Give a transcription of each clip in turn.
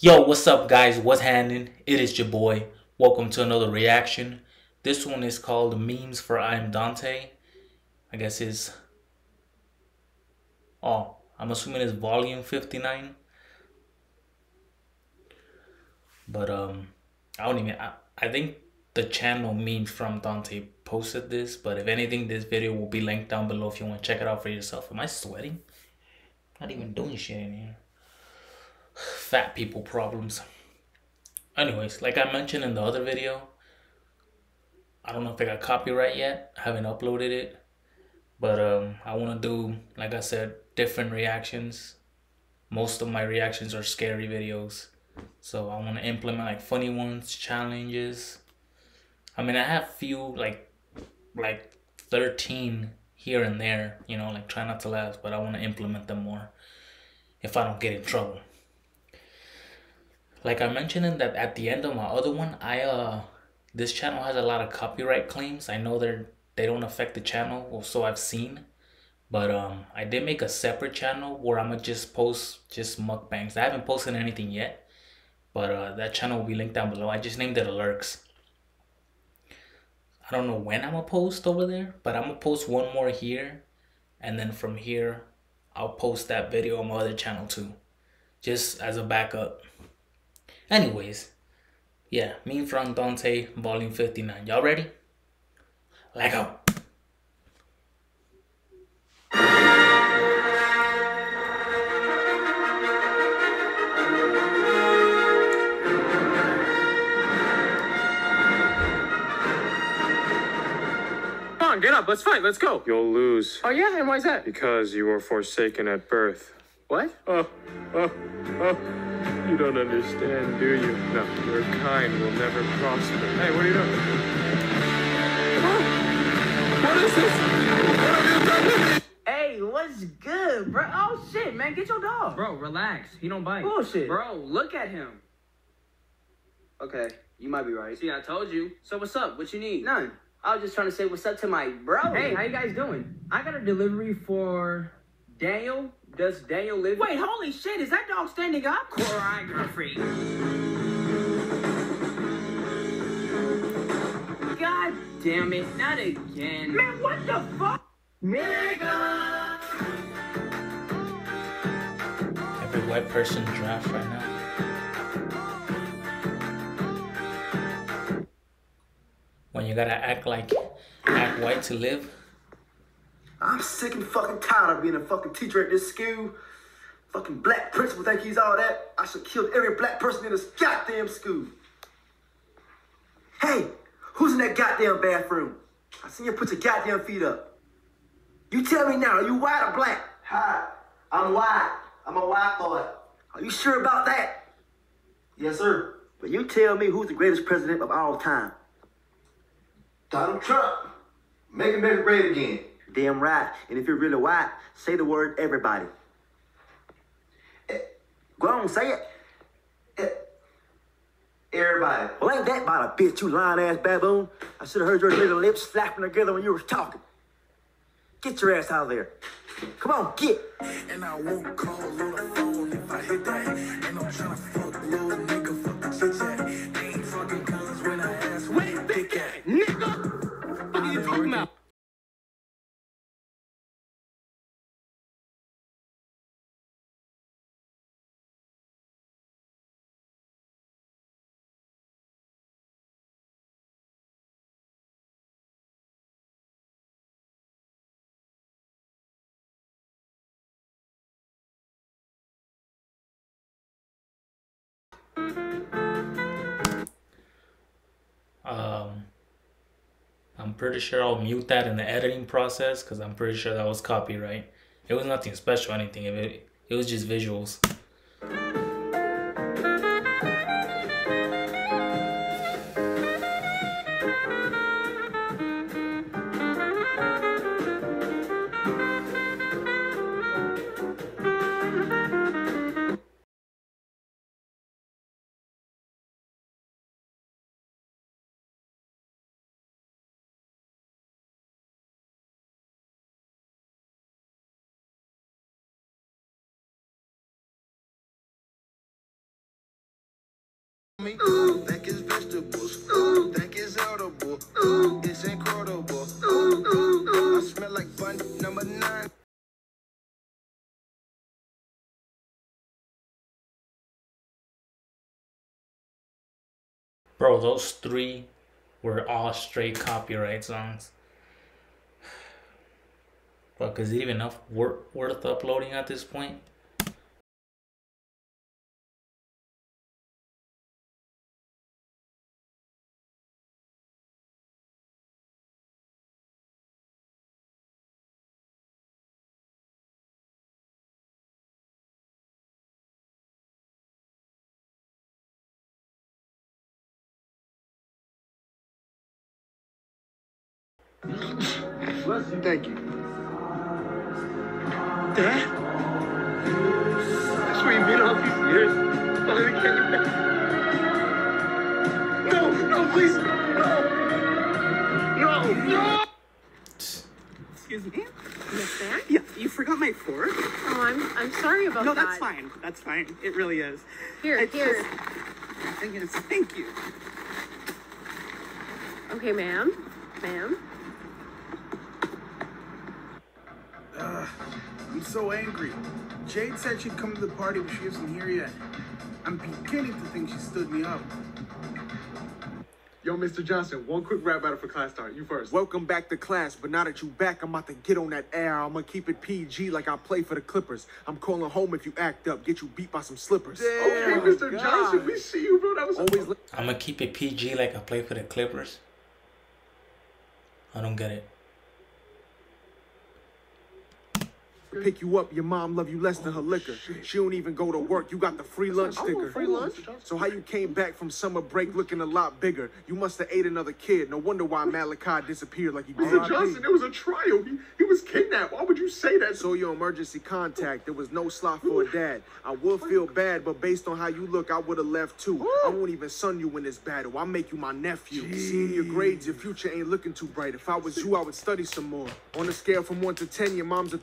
Yo, what's up, guys? What's happening? It is your boy. Welcome to another reaction. This one is called Memes for ImDontai. I guess it's. Oh, I'm assuming it's volume 59. But, um, I don't even. I, I think the channel Memes from Dontai posted this, but if anything, this video will be linked down below if you want to check it out for yourself. Am I sweating? Not even doing shit in here. Fat people problems. Anyways, like I mentioned in the other video, I don't know if I got copyright yet. I haven't uploaded it. But um, I want to do, like I said, different reactions. Most of my reactions are scary videos. So I want to implement like funny ones, challenges. I mean, I have few like like 13 here and there, you know, like try not to laugh, but I want to implement them more if I don't get in trouble. Like I mentioned in that at the end of my other one, I uh this channel has a lot of copyright claims. I know they're they don't affect the channel, or so I've seen. But um I did make a separate channel where I'm gonna just post just mukbangs. I haven't posted anything yet, but uh that channel will be linked down below. I just named it Alerks. I don't know when I'm gonna post over there, but I'm gonna post one more here, and then from here, I'll post that video on my other channel too, just as a backup. Anyways, yeah, Meme from Dontai, Volume 59. Y'all ready? Let go. Come on, get up. Let's fight. Let's go. You'll lose Oh, yeah? And why is that? because you were forsaken at birth. What? Oh, oh, oh. You don't understand, do you? No, your kind will never prosper. Hey, what are you doing? What is this? What have you done to me? Hey, what's good, bro? Oh shit, man, get your dog. Bro, relax. He don't bite. Bullshit. Bro, look at him. Okay, you might be right. See, I told you. So what's up? What you need? None. I was just trying to say what's up to my bro. Hey, how you guys doing? I got a delivery for Daniel. Does Daniel live? Wait, holy shit, is that dog standing up? choreography. God Damn it, not again. man, what the fuck? Nigga! Every white person draft right now. When you gotta act like act white to live. I'm sick and fucking tired of being a fucking teacher at this school. Fucking black principal think he's all that. I should kill every black person in this goddamn school. Hey, who's in that goddamn bathroom? I seen you put your goddamn feet up. You tell me now, are you white or black? Hi, I'm white. I'm a white boy. Are you sure about that? Yes, sir. But you tell me who's the greatest president of all time. Donald Trump. Make America great again. Damn right. And if you're really white, say the word everybody. Eh, Go on, say it. eh, Everybody. Well, ain't that about a bitch, you lying ass baboon? I should have heard your little lips slapping together when you was talking. Get your ass out of there. Come on, get. And I won't call on the phone if I hit that. And I'm tryna fuck little Um, I'm pretty sure I'll mute that in the editing process because I'm pretty sure that was copyright. It was nothing special, anything. It, it was just visuals. Me. Ooh, think it's vegetables. Ooh, think it's edible. Ooh, it's incredible. Ooh, ooh, ooh. I smell like bun number nine. Bro, those three were all straight copyright songs. Fuck, is it even enough worth uploading at this point? Thank you. Dad? That's where you been all these years? Finally came back. No, no, please. No. No, no. Excuse me? Miss Van? Yeah, you forgot my fork? Oh, I'm I'm sorry about No, that. No, that's fine. That's fine. It really is. Here, It's here. just- Thing is, thank you. Okay, ma'am. Ma'am. I'm so angry. Jade said she'd come to the party, but she isn't here yet. I'm beginning to think she stood me up. Yo, Mr. Johnson, one quick rap battle for class start. You first. Welcome back to class, but now that you back, I'm about to get on that air. I'm gonna keep it PG like I play for the Clippers. I'm calling home if you act up, get you beat by some slippers. Okay, oh Mr. Johnson, we see you, bro. That was Always li- I'm gonna keep it PG like I play for the Clippers. I don't get it. Pick you up. Your mom love you less than her liquor. She don't even go to work. You got the free lunch sticker. free lunch. So how you came back from summer break looking a lot bigger? You must have ate another kid. No wonder why Malachi disappeared like he did. Mr. Johnson, it was a trial. He, he was kidnapped. Why would you say that? So your emergency contact. There was no slot for a dad. I would feel bad, but based on how you look, I would have left too. I won't even son you in this battle. I'll make you my nephew. Seeing your grades, your future ain't looking too bright. If I was you, I would study some more. On a scale from one to ten, your mom's a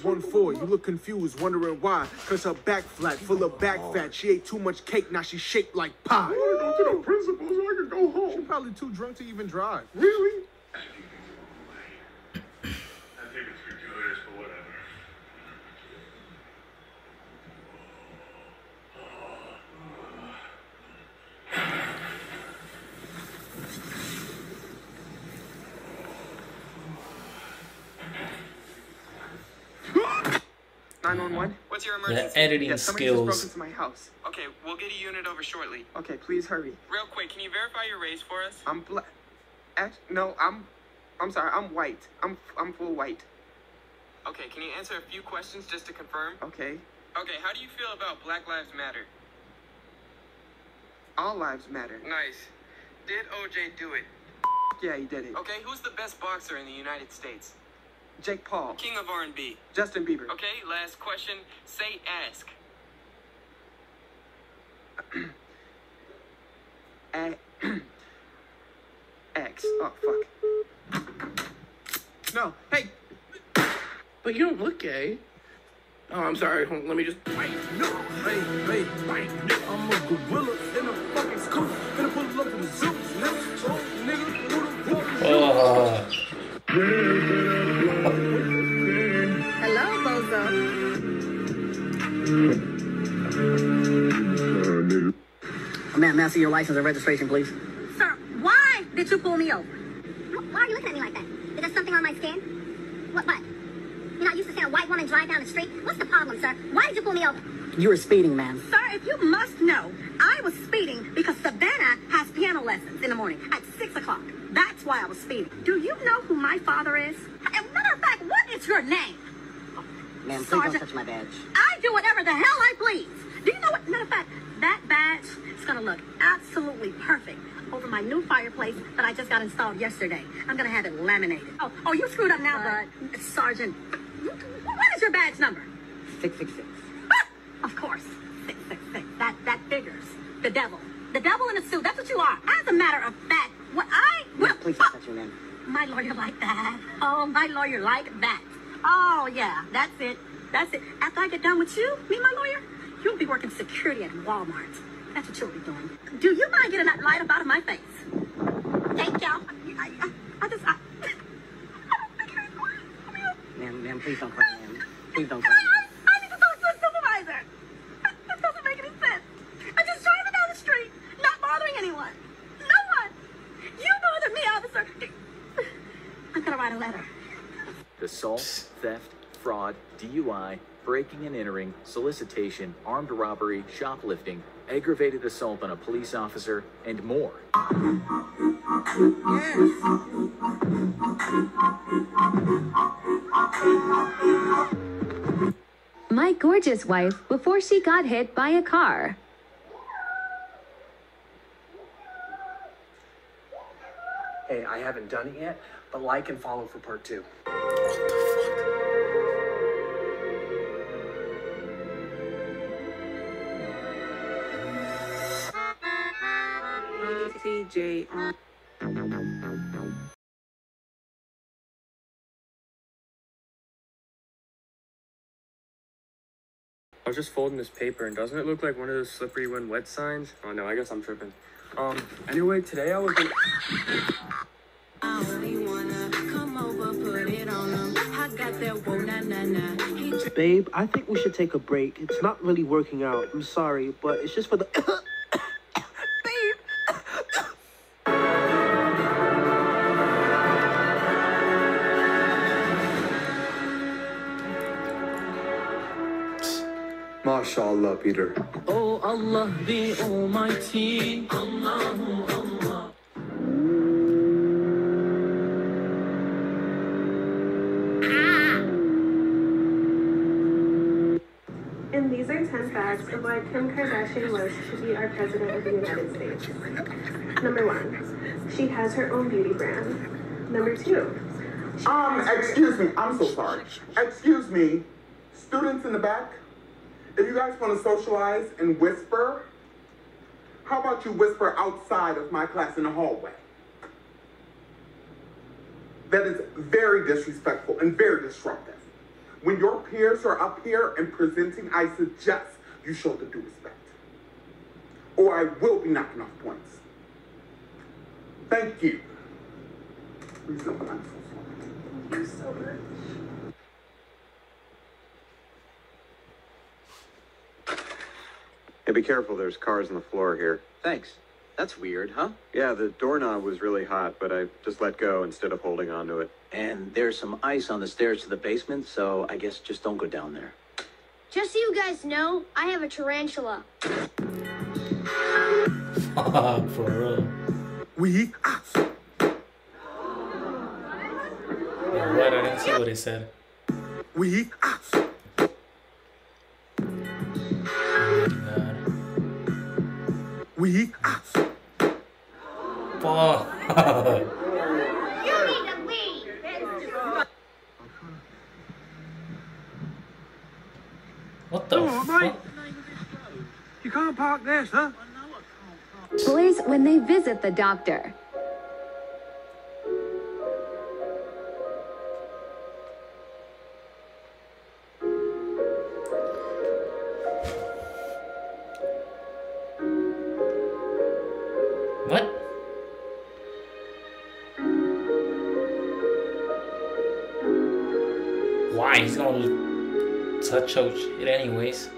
3.14. You look confused, wondering why. Cause her back flat, full of back fat. She ate too much cake, now she shaped like pie. I want to go to the principal so I can go home. Probably too drunk to even drive. Really? I think it's gratuitous, but whatever. Nine one one. What's your The editing yeah, somebody just broke into my house. Okay, we'll get a unit over shortly. Okay, please hurry. Real quick, can you verify your race for us? I'm black. No, I'm. I'm sorry. I'm white. I'm. I'm full white. Okay, can you answer a few questions just to confirm? Okay. Okay, how do you feel about Black Lives Matter? All lives matter. Nice. Did OJ do it? Yeah, he did it. Okay, who's the best boxer in the United States? Jake Paul. King of R&B. Justin Bieber. Okay, last question. Say ask. A- X. Oh, fuck. No, hey. But you don't look gay. Oh, I'm sorry. Hold on, Let me just. Wait, no, hey, hey, wait, I'm a gorilla in a fucking scoop. Finna pull up in the zoo, nigga. Oh, nigga, who Ma'am, may I see your license and registration, please? Sir, why did you pull me over? Why are you looking at me like that? Is there something on my skin? What, what? You're not used to seeing a white woman drive down the street? What's the problem, sir? Why did you pull me over? You were speeding, ma'am. Sir, if you must know, I was speeding because Savannah has piano lessons in the morning at 6 o'clock. That's why I was speeding. Do you know who my father is? And matter of fact, what is your name? Ma'am, please don't Sergeant. touch my badge. I do whatever the hell I please. Do you know what? Matter of fact, that badge is gonna look absolutely perfect over my new fireplace that I just got installed yesterday. I'm gonna have it laminated. Oh, oh, you screwed up now, bud. Sergeant, what is your badge number? 666. Ah, Of course, six six six. That that figures. The devil. The devil in a suit. That's what you are. As a matter of fact, what I well, Please don't touch me, ma'am. my lawyer like that. Oh, my lawyer like that. Oh yeah, that's it. That's it. After I get done with you, me my lawyer, you'll be working security at Walmart. That's what you'll be doing. Do you mind getting that light up out of my face? Thank you. I, I, I just, I, Ma'am, ma'am, please don't cry, ma'am. Please don't cry. I, I need to talk to a supervisor. That doesn't make any sense. I'm just driving down the street, not bothering anyone. No one. You bothered me, officer. I'm gonna write a letter. Assault, theft, fraud, DUI, breaking and entering, solicitation, armed robbery, shoplifting, aggravated assault on a police officer, and more. My gorgeous wife before she got hit by a car. Hey, I haven't done it yet, but like and follow for part two. CJ. I was just folding this paper, and doesn't it look like one of those slippery when wet signs? Oh no, I guess I'm tripping. Um, anyway, today I was gonna... Babe, I think we should take a break. It's not really working out. I'm sorry, but it's just for the. MashaAllah, Peter. Oh Allah the Almighty. Allahu Allah. And these are 10 facts of why Kim Kardashian West should be our president of the United States. Number one, she has her own beauty brand. Number two, Um, excuse me, I'm so sorry. Excuse me, students in the back, if you guys want to socialize and whisper, how about you whisper outside of my class in the hallway? That is very disrespectful and very disruptive. When your peers are up here and presenting, I suggest you show the due respect. Or I will be knocking off points. Thank you. Please don't mind. thank you so much. Hey, be careful, there's cars on the floor here. Thanks. That's weird, huh? Yeah, the doorknob was really hot, but I just let go instead of holding onto it. And there's some ice on the stairs to the basement, so I guess just don't go down there. Just so you guys know, I have a tarantula. Fuck, for real. We. Yeah, what? I didn't see what he said. We. We. What the Come fuck? mate. You can't park there, sir. Boys when they visit the doctor. Out shit anyways.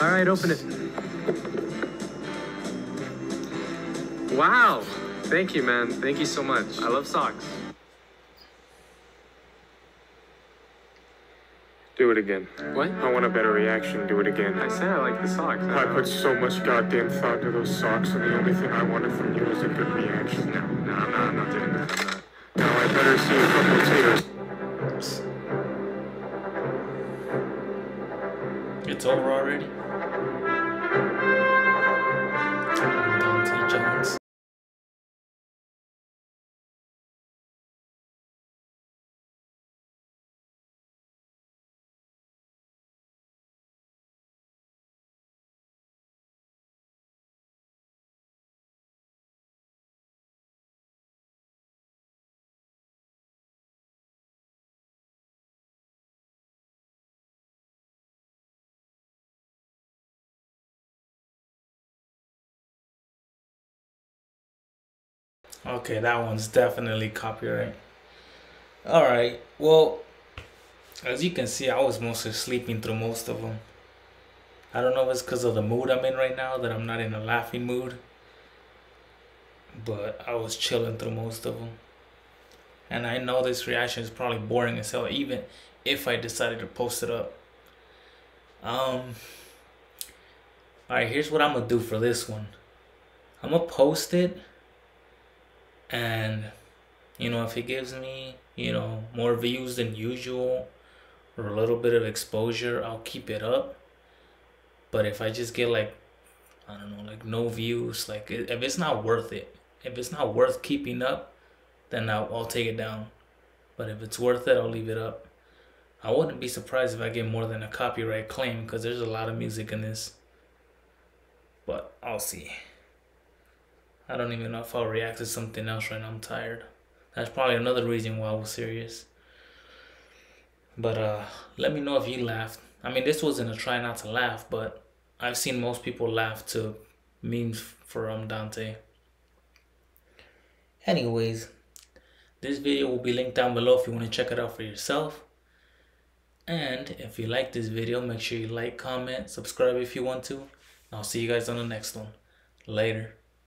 All right, open it. Wow. Thank you, man. Thank you so much. I love socks. Do it again. What? I want a better reaction. Do it again. I said I like the socks. I, put so much goddamn thought into those socks, and the only thing I wanted from you was a good reaction. No, no, I'm not, I'm not doing that. I'm not. Now I better see a couple of taters. It's over already. Okay, that one's definitely copyright. Alright, well, as you can see, I was mostly sleeping through most of them. I don't know if it's because of the mood I'm in right now, that I'm not in a laughing mood. But I was chilling through most of them. And I know this reaction is probably boring as hell, even if I decided to post it up. Um. Alright, here's what I'm to do for this one. I'm to post it and you know if it gives me you know more views than usual or a little bit of exposure i'll keep it up. But if i just get like i don't know like no views like if it's not worth it if it's not worth keeping up then i'll, I'll take it down. But if it's worth it i'll leave it up. I wouldn't be surprised if i get more than a copyright claim because there's a lot of music in this. But i'll see I don't even know if I'll react to something else right now. I'm tired. That's probably another reason why I was serious. But uh, let me know if you laughed. I mean, this wasn't a try not to laugh, but I've seen most people laugh to memes for um Dontai. Anyways, this video will be linked down below if you want to check it out for yourself. And if you like this video, make sure you like, comment, subscribe if you want to. I'll see you guys on the next one. Later.